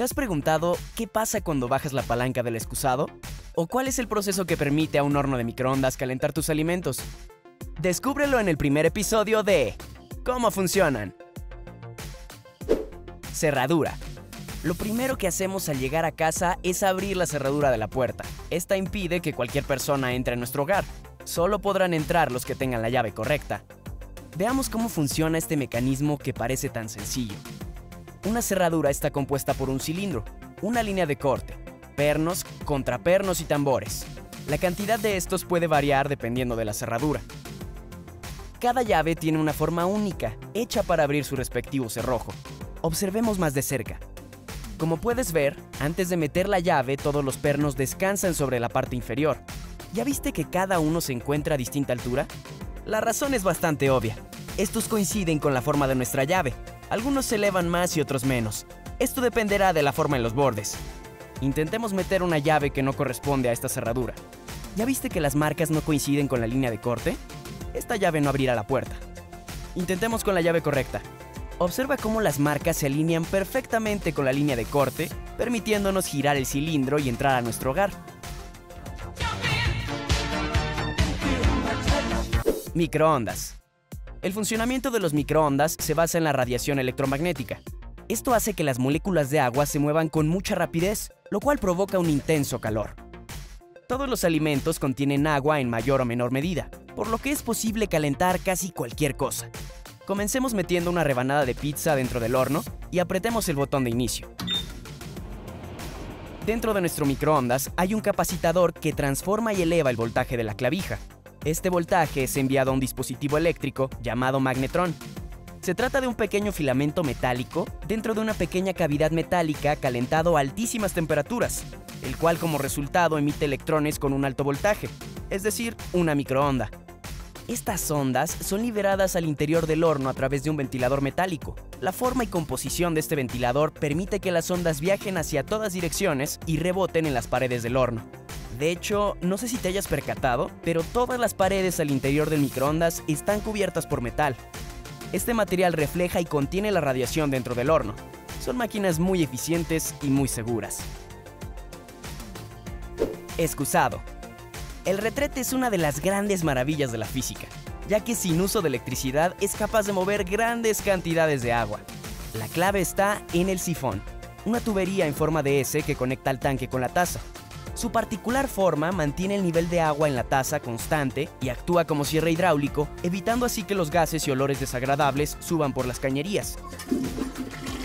¿Te has preguntado qué pasa cuando bajas la palanca del excusado? ¿O cuál es el proceso que permite a un horno de microondas calentar tus alimentos? Descúbrelo en el primer episodio de ¿Cómo funcionan? Cerradura. Lo primero que hacemos al llegar a casa es abrir la cerradura de la puerta. Esta impide que cualquier persona entre en nuestro hogar. Solo podrán entrar los que tengan la llave correcta. Veamos cómo funciona este mecanismo que parece tan sencillo. Una cerradura está compuesta por un cilindro, una línea de corte, pernos, contrapernos y tambores. La cantidad de estos puede variar dependiendo de la cerradura. Cada llave tiene una forma única, hecha para abrir su respectivo cerrojo. Observemos más de cerca. Como puedes ver, antes de meter la llave todos los pernos descansan sobre la parte inferior. ¿Ya viste que cada uno se encuentra a distinta altura? La razón es bastante obvia. Estos coinciden con la forma de nuestra llave, algunos se elevan más y otros menos. Esto dependerá de la forma en los bordes. Intentemos meter una llave que no corresponde a esta cerradura. ¿Ya viste que las marcas no coinciden con la línea de corte? Esta llave no abrirá la puerta. Intentemos con la llave correcta. Observa cómo las marcas se alinean perfectamente con la línea de corte, permitiéndonos girar el cilindro y entrar a nuestro hogar. Microondas. El funcionamiento de los microondas se basa en la radiación electromagnética. Esto hace que las moléculas de agua se muevan con mucha rapidez, lo cual provoca un intenso calor. Todos los alimentos contienen agua en mayor o menor medida, por lo que es posible calentar casi cualquier cosa. Comencemos metiendo una rebanada de pizza dentro del horno y apretemos el botón de inicio. Dentro de nuestro microondas hay un capacitador que transforma y eleva el voltaje de la clavija, este voltaje es enviado a un dispositivo eléctrico llamado magnetrón. Se trata de un pequeño filamento metálico dentro de una pequeña cavidad metálica calentado a altísimas temperaturas, el cual como resultado emite electrones con un alto voltaje, es decir, una microonda. Estas ondas son liberadas al interior del horno a través de un ventilador metálico. La forma y composición de este ventilador permite que las ondas viajen hacia todas direcciones y reboten en las paredes del horno. De hecho, no sé si te hayas percatado, pero todas las paredes al interior del microondas están cubiertas por metal. Este material refleja y contiene la radiación dentro del horno. Son máquinas muy eficientes y muy seguras. Excusado. El retrete es una de las grandes maravillas de la física, ya que sin uso de electricidad es capaz de mover grandes cantidades de agua. La clave está en el sifón, una tubería en forma de S que conecta al tanque con la taza. Su particular forma mantiene el nivel de agua en la taza constante y actúa como cierre hidráulico, evitando así que los gases y olores desagradables suban por las cañerías.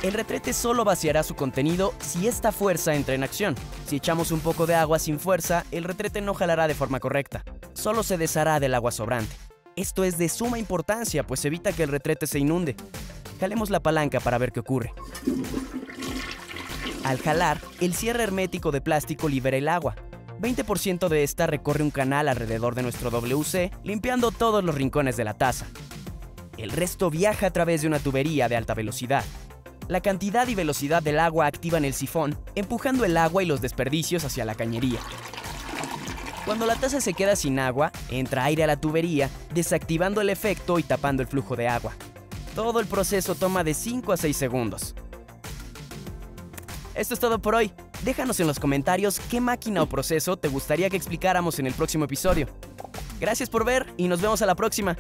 El retrete solo vaciará su contenido si esta fuerza entra en acción. Si echamos un poco de agua sin fuerza, el retrete no jalará de forma correcta. Solo se deshará del agua sobrante. Esto es de suma importancia, pues evita que el retrete se inunde. Jalemos la palanca para ver qué ocurre. Al jalar, el cierre hermético de plástico libera el agua. 20% de esta recorre un canal alrededor de nuestro WC, limpiando todos los rincones de la taza. El resto viaja a través de una tubería de alta velocidad. La cantidad y velocidad del agua activan el sifón, empujando el agua y los desperdicios hacia la cañería. Cuando la taza se queda sin agua, entra aire a la tubería, desactivando el efecto y tapando el flujo de agua. Todo el proceso toma de 5 a 6 segundos. Esto es todo por hoy. Déjanos en los comentarios qué máquina o proceso te gustaría que explicáramos en el próximo episodio. Gracias por ver y nos vemos a la próxima.